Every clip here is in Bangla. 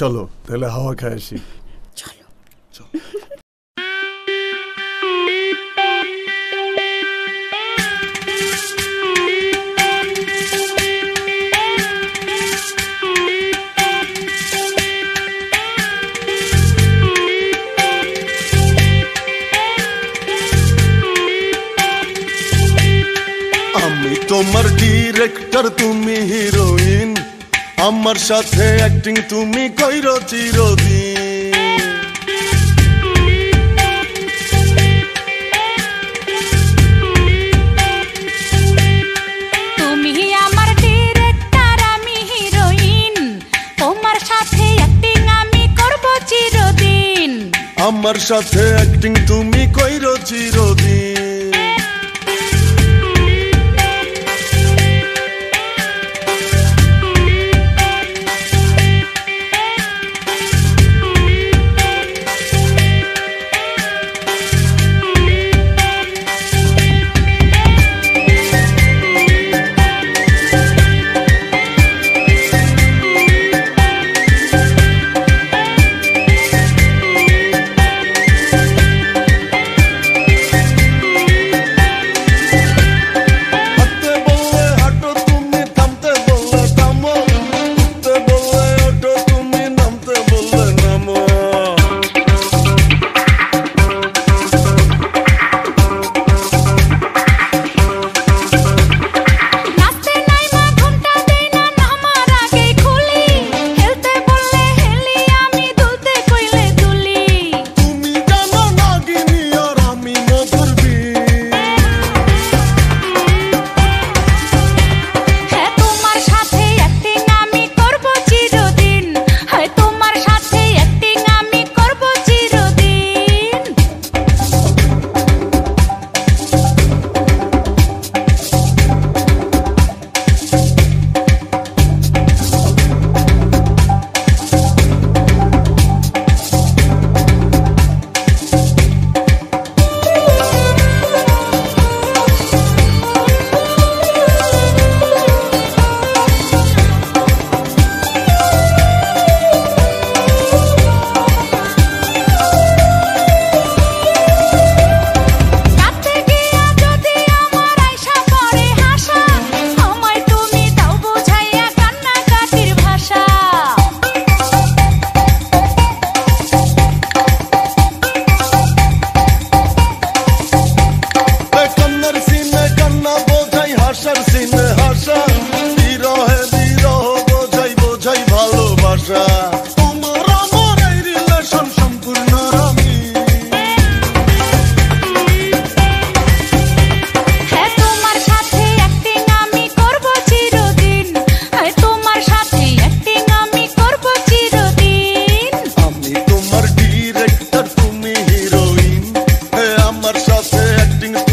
চলো তাহলে হাওয়া খায় আসি। চলো। আমি তোমার ডিরেক্টর তুমি হিরোইন। আমার সাথে অ্যাক্টিং তুমি কইরো চিরদিন। তুমি আমার ডিরেক্টর আমি হিরোইন তোমার সাথে অ্যাক্টিং আমি করব চিরদিন। আমার সাথে অ্যাক্টিং তুমি কইরো চিরদিন।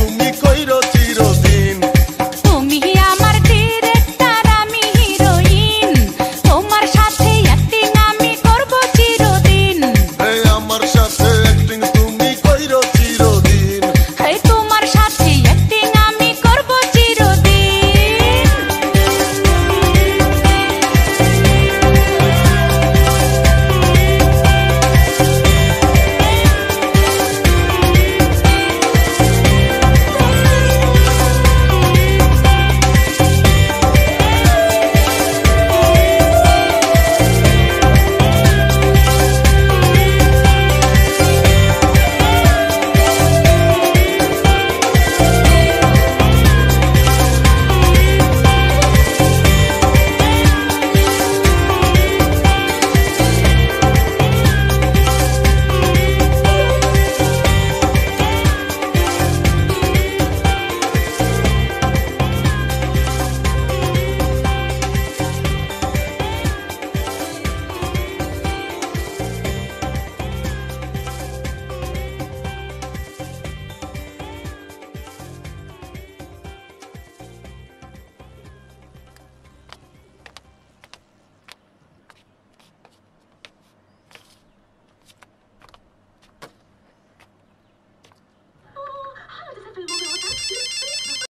তুমি কইরো চির